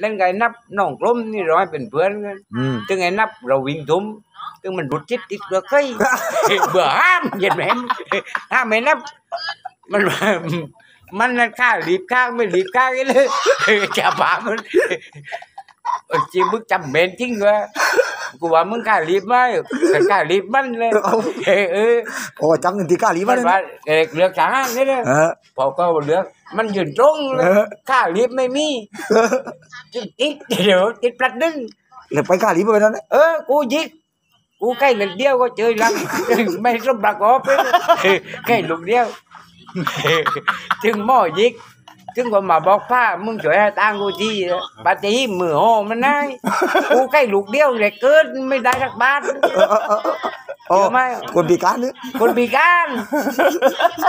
เล่นไงนับน้องกลมนี่ร้อยเป็นเพื่อนกันอืม ถึงไงนับเราวิ่งทุ่มถึงมันรุดจิตติดเบื่อเคย เบื่อห้ามเย็นแหมมห้ามไม่นับ มันมันนั่นข้ารีบข้างไม่รีบข้างเลยจะบ้ามันเออจริงมึงจำเป็นจริงวะกูว่ามึงข้ารีบไหมแต่ข้ารีบมันเลยเออเออโอ้จังที่กล้าหลีมัมานเลยว่านะเอกเลือกทหารนี่นะเออ พอก็เลือกมันยืนตรงเลยเออ ข้ารีบไม่มีจึง ติดเดี๋ยวติดปลัดดึงแล้วไปกล้าหลีไปนั่นนะเออกูยิกกูใกล้หลุดเดียวก็เจอลังไม่สมประกอบเลยใกล้หลุดเดียวถึงหม้อยิกถึงก็มาบอกผ้ามึงช่วยให้ตังกูทีปฏิมือโหมันได้กูใกล้หลุดเดียวเลยเกินไม่ได้สักบาทเออเออเออเออโอ้เดี๋ยวไม่คนพิการนี่คนพิการ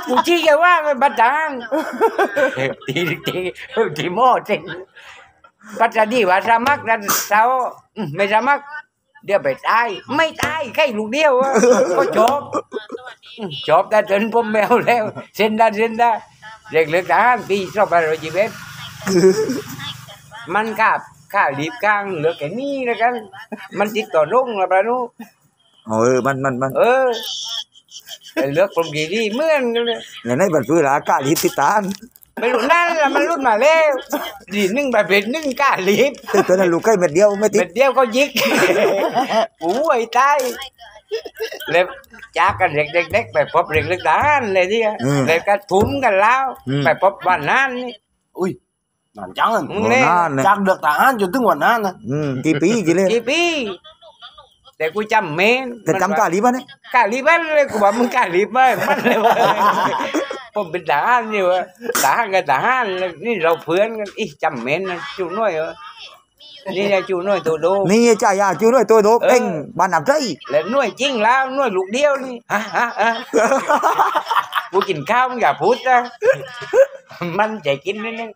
กูชี้แกว่าไม่บัตรทางทีทีทีหม้อจริง ปัจจุบันว่าสมัครนั้นเสาอืมไม่สมัครเดี๋ยวไปตายไม่ตายแค่ลูกเดียวอะก็จบจบแต่จนผมแมวแล้วเส้นได้เส้นได้เด็กเล็กทหารปีชอบไปโรจิเวตมันกาบข้ารีบกลางเหลือแค่นี้แล้วกัน มันติดต่อรุ่งแล้วปะนู้ เออมันมันมันเออแต่เลือกกลุ่มดีดีเหมือนกันเลย ในในบัตรฟื้นละกล้าหลีติดตาน ไม่รู้นั่นละมันรุ่นมาแล้วดีหนึ่งแบบเป็นหนึ่งกล้ารีบแต่ตอนนั้นลูกใกล้เม็ดเดียวไม่ติเม็ดดเดียวก็ยิกโอ้ยตายเลยจากกันเด็กเด็กๆไปพบเด็กเล็กทหารเลยที่เลยก็ทุ่มกันแล้วไปพบบ้านนั้นนี่ อุ้ยนานจังอะมึงโอ้เนี่ยนานนะจากเดือกทหารจนถึงวันนั้นนะอืมกี่ปีกี่เลยกี่ปีแต่กูจำเมนแต่จำกล้าหลีป่ะเนี่ยกล้ารีบมันเลยกูบอกมึงกล้ารีบไหมมันเลยว่า ผมเป็นทหารนี่วะทหารกับทหารเลยนี่เราเพื่อนกันอีจำเมนนะจูน้อยเหรอนี่นะจูน้อยตัวโดนี่จ่ายาจูด้วยตัวโดบเออเอ็งบ้านน้ำใจแล้วหน่วยจริงแล้วหน่วยลูกเดียวนี่ฮะฮะฮะกูกินข้าวมึงอย่าพูดนะมันจะกินนิดนึง